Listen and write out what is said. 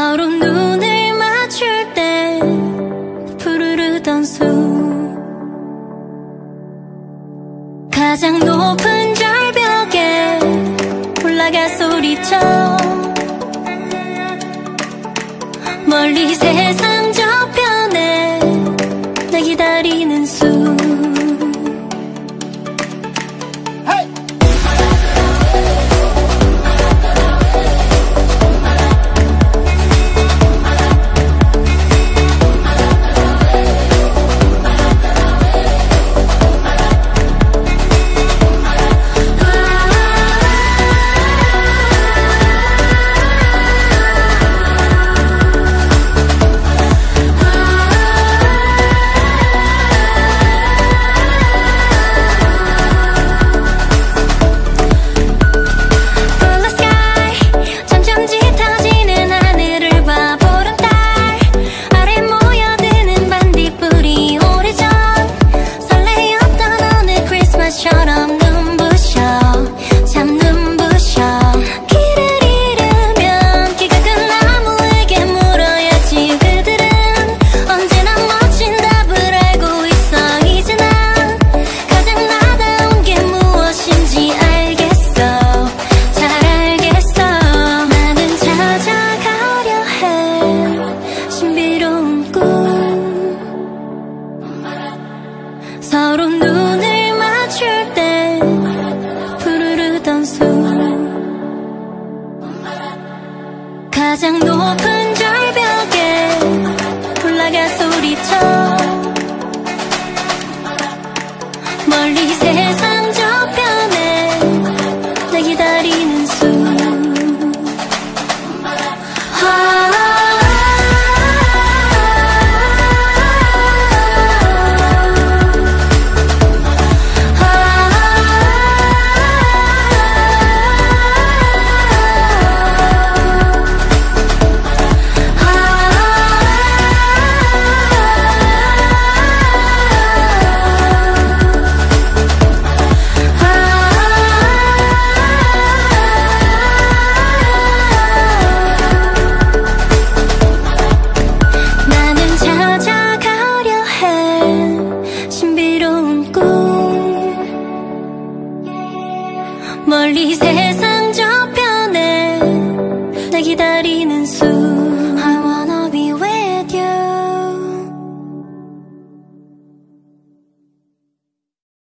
서로 눈을 맞출 때 푸르르던 수. 가장 높은 절벽에 올라가 소리쳐 멀리 새 눈을 맞출 때 푸르르던 수 가장 높은 절벽에 올라가 소리쳐 멀리 세상